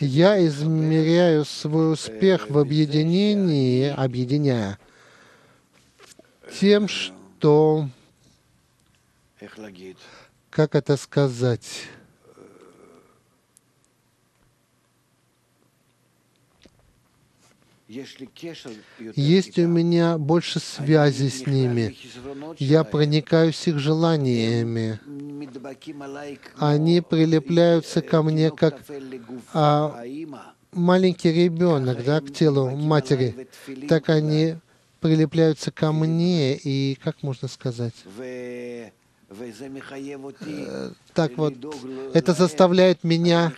Я измеряю свой успех в объединении, объединяя, тем, что, как это сказать, есть у меня больше связи с ними. Я проникаюсь их желаниями. Они прилепляются ко мне как а, маленький ребенок да, к телу матери. Так они прилепляются ко мне, и как можно сказать? Так вот, это заставляет меня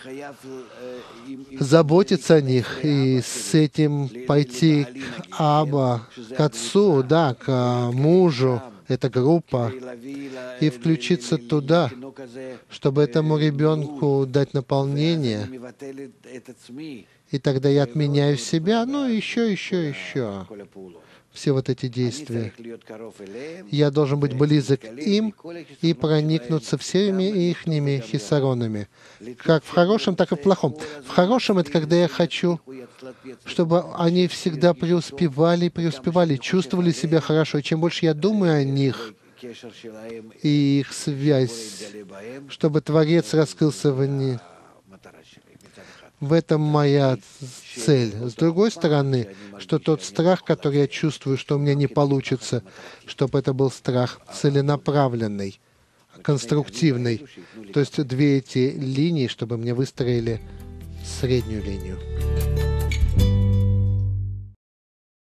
заботиться о них и с этим пойти к Аба, к отцу, да, к мужу, эта группа, и включиться туда, чтобы этому ребенку дать наполнение. И тогда я отменяю себя, ну, еще, еще, еще все вот эти действия. Я должен быть близок им и проникнуться всеми ихними хисаронами, как в хорошем, так и в плохом. В хорошем — это когда я хочу, чтобы они всегда преуспевали, преуспевали, чувствовали себя хорошо. И чем больше я думаю о них, и их связь, чтобы Творец раскрылся в них, в этом моя цель. С другой стороны, что тот страх, который я чувствую, что у меня не получится, чтобы это был страх целенаправленный, конструктивный. То есть две эти линии, чтобы мне выстроили среднюю линию.